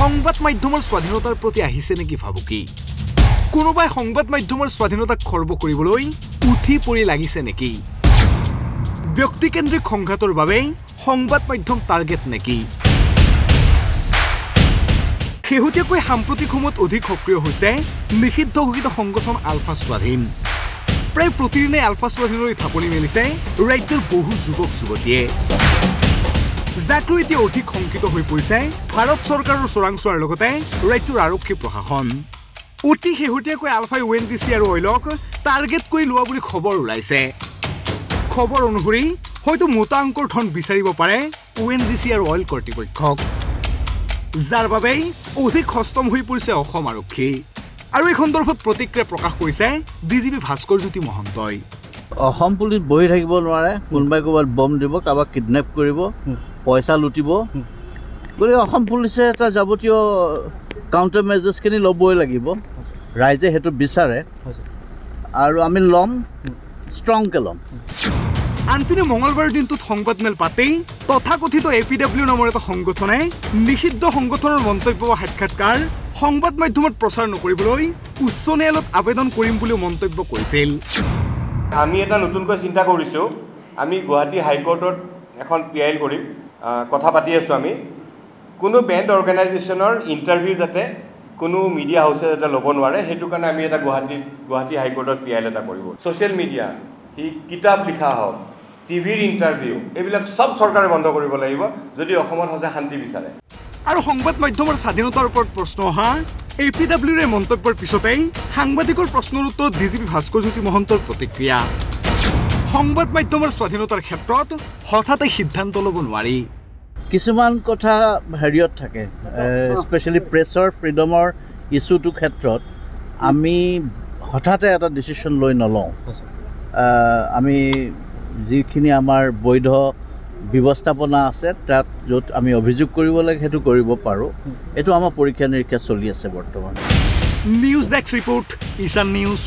সংবাদ মাধ্যমৰ স্বাধীনতাৰ প্ৰতি আহিছে নেকি ভাবুকি? কোনোবাই সংবাদ মাধ্যমৰ স্বাধীনতাক খৰ্ব কৰিবলৈ উঠি পৰি লাগিছে নেকি? ব্যক্তিকেন্দ্ৰিক সংঘাতৰ বাবে সংবাদ মাধ্যম টাৰ্গেট নেকি? শেহতীয়াকৈ সাম্প্ৰতিক সময়ত অধিক সক্ৰিয় হৈছে নিষিদ্ধ ঘোষিত সংগঠন আলফা স্বাধীন। প্ৰায় প্ৰতিদিনে আলফা স্বাধীনলৈ থাপনি মেলিছে ৰাজ্যৰ বহু যুৱক যুৱতীয়ে যাক লৈ এতিয়া অধিক শংকিত হৈ পৰিছে ভাৰত চৰকাৰৰ চোৰাংচোৱাৰ লগতে ৰাজ্যৰ আৰক্ষী প্ৰশাসন। অতি শেহতীয়াকৈ আলফাই এন জি চি আৰু অইলক টাৰ্গেট কৰি লোৱা বুলি খবৰ ওলাইছে। খবৰ অনুসৰি হয়তো মোটা অংকৰ ধন বিচাৰিব পাৰে এন জি চি আৰু অইল কৰ্তৃপক্ষক। যাৰ বাবেই অধিক সষ্টম হৈ পৰিছে অসম আৰক্ষী। আৰু এই সন্দৰ্ভত প্ৰতিক্ৰিয়া প্ৰকাশ কৰিছে D G P Bhaskar Jyoti মহন্তই। অসম পুলিচ বহি থাকিব নোৱাৰে কোনোবাই ক'ৰবাত বম দিব কাৰোবাক কিডনেপ কৰিব। পইচা লুটিব। গতিকে অসম পুলিচে এটা যাৱতীয় কাউণ্টাৰ মেজাৰ্ছখিনি ল'বই লাগিব। ৰাইজে সেইটো বিচাৰে। আৰু আমি ল'ম ষ্ট্ৰংকৈ ল'ম। আনপিনে মঙলবাৰৰ দিনটোত সংবাদমেল পাতেই তথাকথিত এ পি ডাব্লিউ নামৰ এটা সংগঠনে নিষিদ্ধ সংগঠনৰ মন্তব্য বা সাক্ষাৎকাৰ সংবাদ মাধ্যমত প্ৰচাৰ নকৰিবলৈ উচ্চ ন্যায়ালয়ত আবেদন কৰিম বুলিও মন্তব্য কৰিছিল। আমি এটা নতুনকৈ চিন্তা কৰিছোঁ। আমি গুৱাহাটী হাইকোৰ্টত এখন পি আইল কৰিম। আহ, কথা পাতি আছোঁ আমি। কোনো বেণ্ড অৰ্গেনাইজেশ্যনৰ ইণ্টাৰভিউ যাতে কোনো মিডিয়া হাউচে যাতে ল'ব নোৱাৰে সেইটো কাৰণে আমি এটা গুৱাহাটীত গুৱাহাটী হাইকোৰ্টত পি আইল এটা কৰিব। ছ'চিয়েল মিডিয়া সি কিতাপ লিখা হওক টিভিৰ ইণ্টাৰভিউ এইবিলাক চব চৰকাৰে বন্ধ কৰিব লাগিব যদি অসমত সঁচা শান্তি বিচাৰে। আৰু সংবাদ মাধ্যমৰ স্বাধীনতাৰ ওপৰত প্ৰশ্ন অহা এ পি ডাব্লিউৰ মন্তব্যৰ পিছতেই সাংবাদিকৰ প্ৰশ্নৰ উত্তৰত D G P Bhaskar Jyoti মহন্তৰ প্ৰতিক্ৰিয়া। সংবাদ মাধ্যমৰ স্বাধীনতাৰ ক্ষেত্ৰত হঠাতে সিদ্ধান্ত ল'ব নোৱাৰি। কিছুমান কথা হেৰিয়ত থাকে স্পেচিয়েলি প্ৰেছৰ ফ্ৰীডমৰ ইছ্যুটোৰ ক্ষেত্ৰত আমি হঠাতে এটা ডিচিশ্যন লৈ নলওঁ। আমি যিখিনি আমাৰ বৈধ ব্যৱস্থাপনা আছে তাত য'ত আমি অভিযোগ কৰিব লাগে সেইটো কৰিব পাৰোঁ। এইটো আমাৰ পৰীক্ষা নিৰীক্ষা চলি আছে বৰ্তমান। News desk report Ishan news